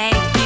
say.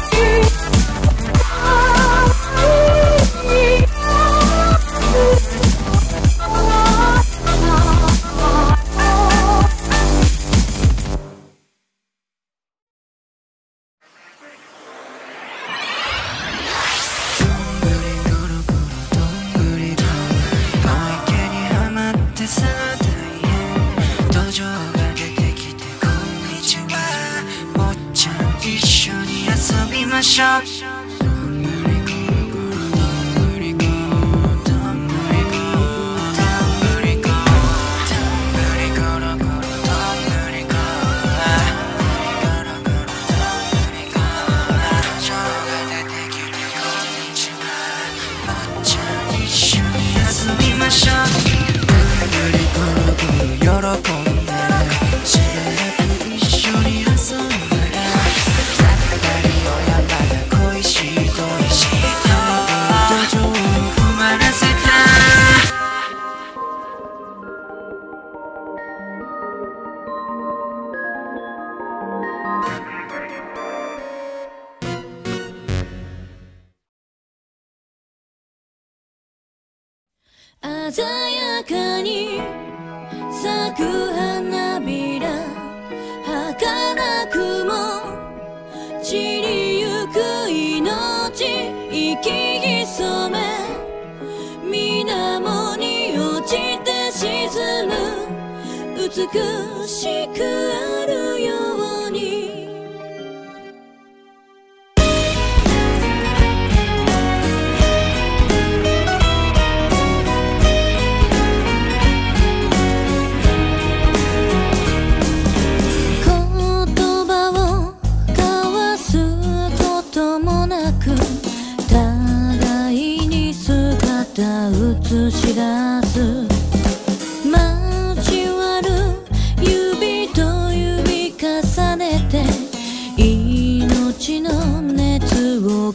You shop. 鮮やかに咲く花びら儚くも散りゆく命生き潜め水面に落ちて沈む美しくある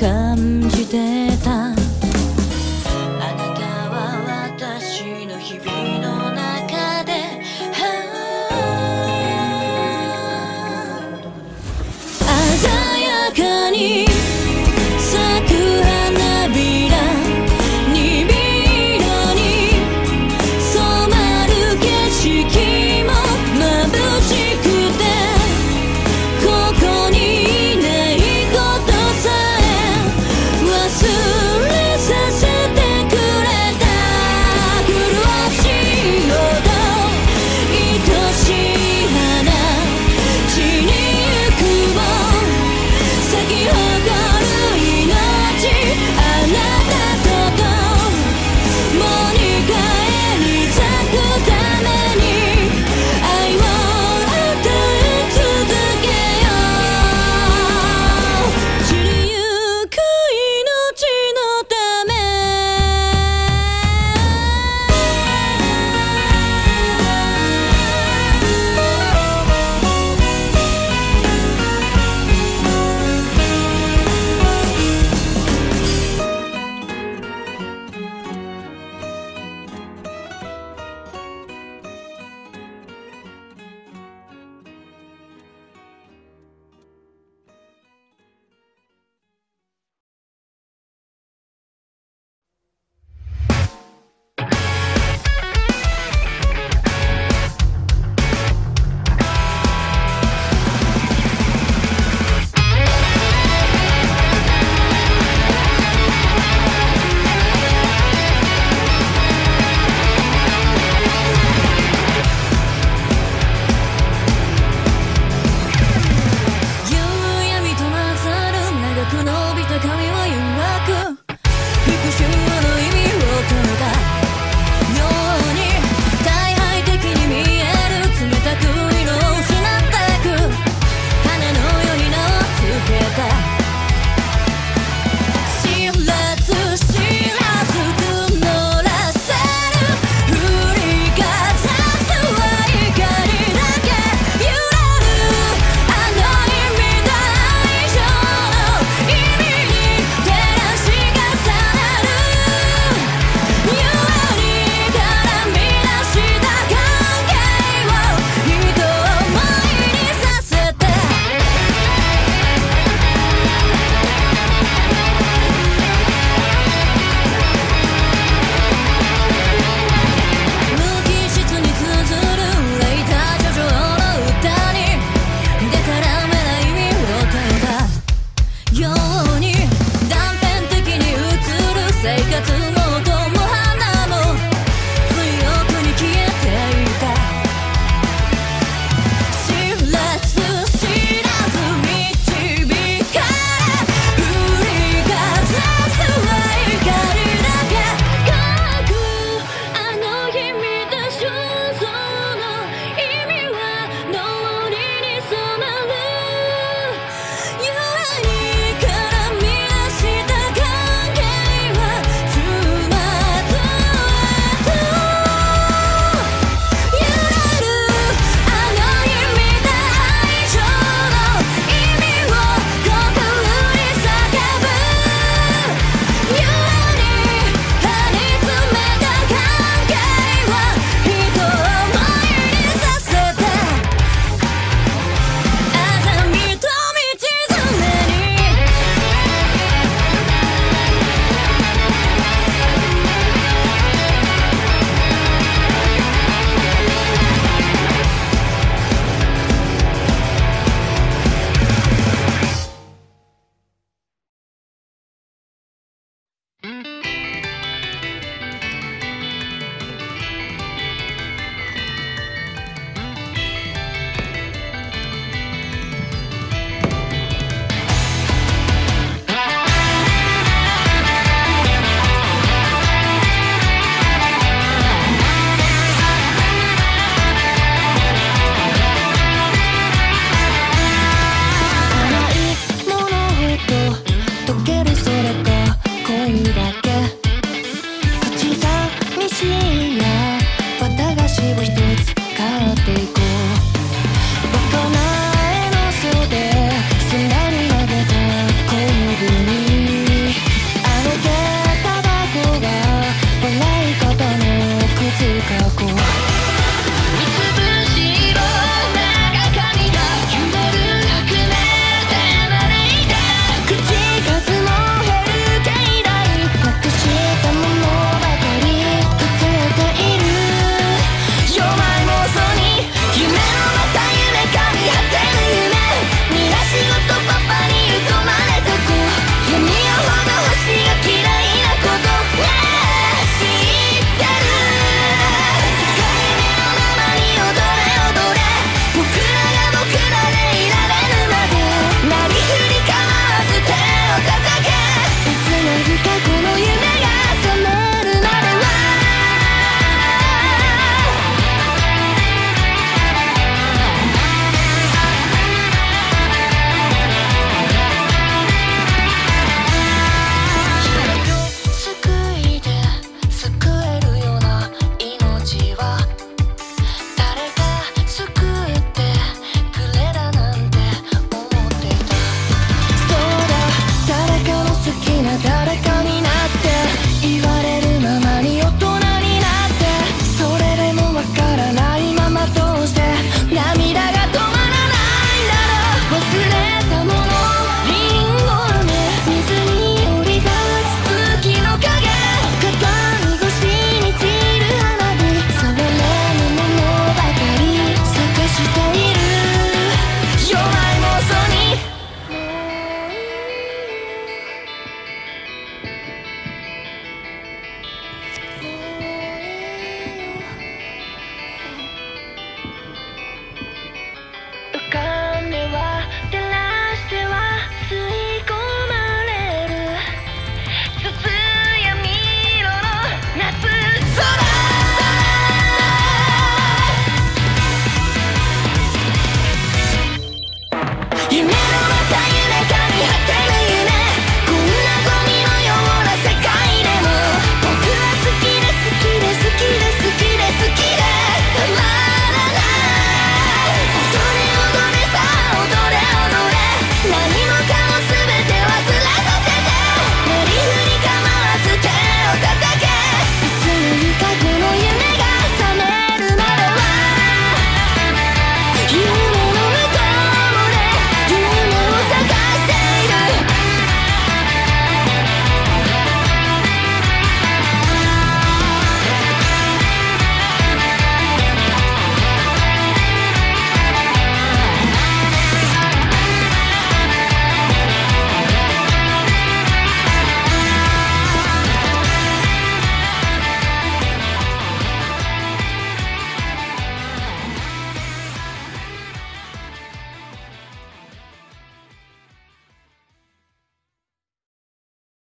感じて